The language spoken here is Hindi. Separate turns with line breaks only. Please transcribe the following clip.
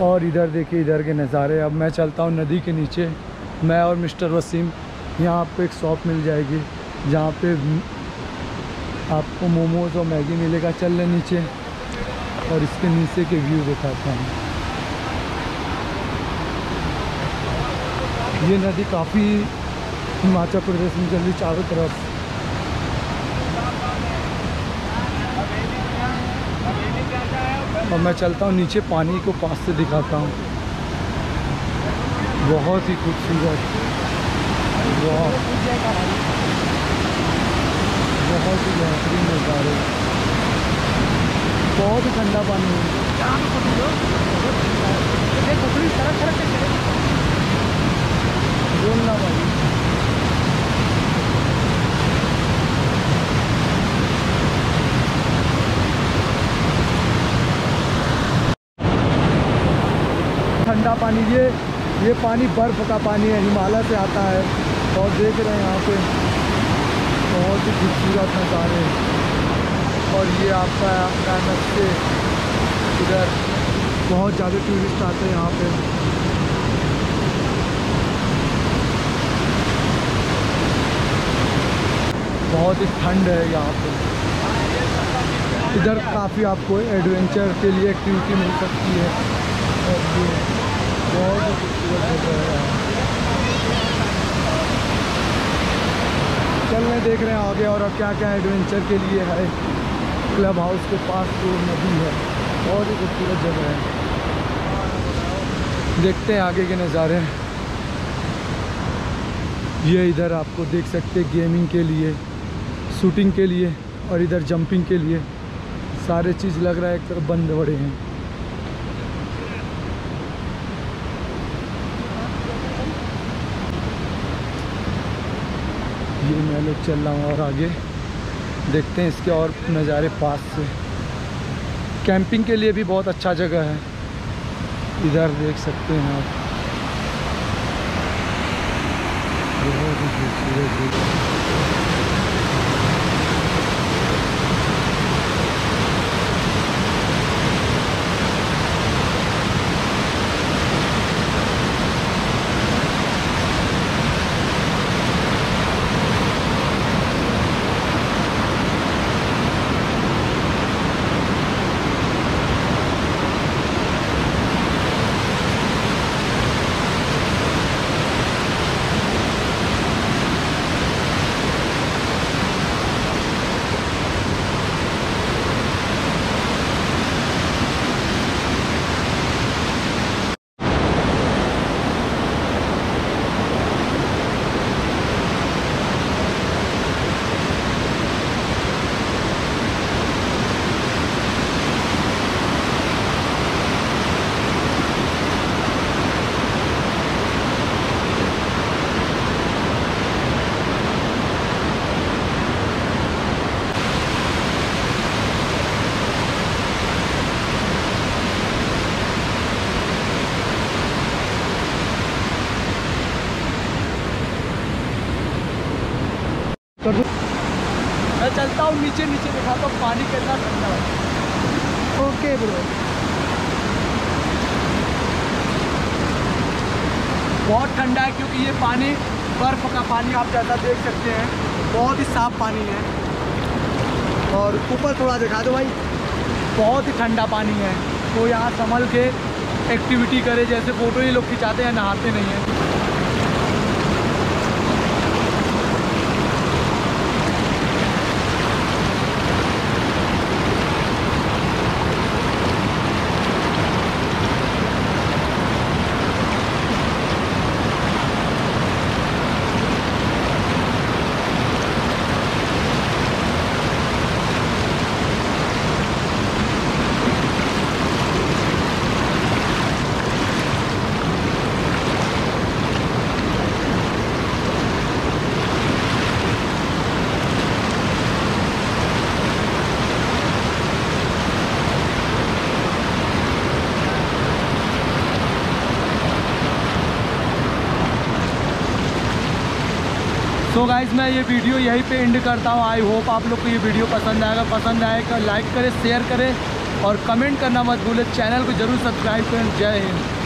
और इधर देखिए, इधर के नज़ारे। अब मैं चलता हूँ नदी के नीचे। मैं और मिस्टर वसीम यहाँ आपको एक शॉप मिल जाएगी, जहाँ पे आपको मोमोज़ और मैगी मिलेगा। चल ले नीचे और इसके नीचे के व्यू दिखाता हूँ। ये नदी काफ़ी हिमाचल प्रदेश में चल रही चारों तरफ़ और मैं चलता हूँ, नीचे पानी को पास से दिखाता हूँ। बहुत ही खूबसूरत। बहुत ही बेहतरीन नज़ारे। बहुत ही ठंडा पानी है बोलना भाई ठंडा पानी, ये ये पानी बर्फ़ का पानी है, हिमालय से आता है। और देख रहे हैं यहाँ पे, बहुत ही खूबसूरत नज़ारे और ये आपका अचानक से इधर बहुत ज़्यादा टूरिस्ट आते हैं यहाँ पे। बहुत ही ठंड है यहाँ पे। इधर काफ़ी आपको एडवेंचर के लिए एक्टिविटी मिल सकती है। बहुत ही खूबसूरत जगह है चल रहे देख रहे हैं आगे और अब क्या क्या एडवेंचर के लिए है। क्लब हाउस के पास जो नदी है बहुत ही खूबसूरत जगह है। देखते हैं आगे के नज़ारे। ये इधर आपको देख सकते गेमिंग के लिए शूटिंग के लिए, और इधर जंपिंग के लिए। सारे चीज़ लग रहा है, एक तरफ़ बंद बड़े हैं। ये मैं लोग चल रहा हूँ और आगे। देखते हैं इसके और नज़ारे पास से। कैंपिंग के लिए भी बहुत अच्छा जगह है। इधर देख सकते हैं आप। बहुत खूबसूरत कर दो। मैं चलता हूँ नीचे नीचे दिखाता हूँ पानी कितना ठंडा है। Okay bro. बहुत ठंडा है क्योंकि ये पानी बर्फ़ का पानी आप ज़्यादा देख सकते हैं। बहुत ही साफ़ पानी है। और ऊपर थोड़ा दिखा दो भाई। बहुत ही ठंडा पानी है। तो यहाँ संभल के एक्टिविटी करे जैसे फ़ोटो ही लोग खिंचाते हैं नहाते नहीं हैं। तो गाइज़ मैं ये वीडियो यहीं पे एंड करता हूँ. आई होप आप लोग को ये वीडियो पसंद आएगा. पसंद आएगा लाइक करें शेयर करें और कमेंट करना मत भूलें. चैनल को ज़रूर सब्सक्राइब करें. जय हिंद.